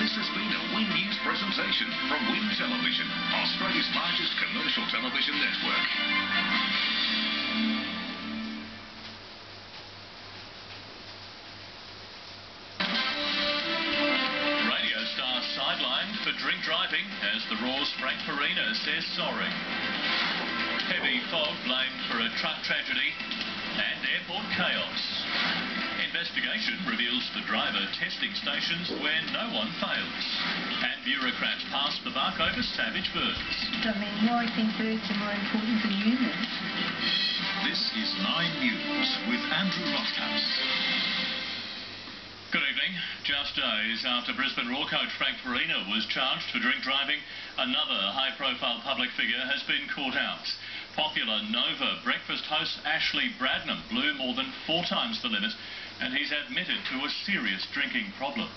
This has been a Win News presentation from Win Television, Australia's largest commercial television network. Radio star sidelined for drink driving as the Roar's Frank Farina says sorry. Heavy fog blamed for a truck tragedy and airport chaos. Investigation reveals the driver testing stations where no one fails. And bureaucrats pass the buck over savage birds. I mean, why think birds are more important than humans? This is Nine News with Andrew Lofthouse. Good evening. Just days after Brisbane Roar coach Frank Farina was charged for drink driving, another high-profile public figure has been caught out. Popular Nova breakfast host Ashley Bradnam blew more than four times the limit, and he's admitted to a serious drinking problem.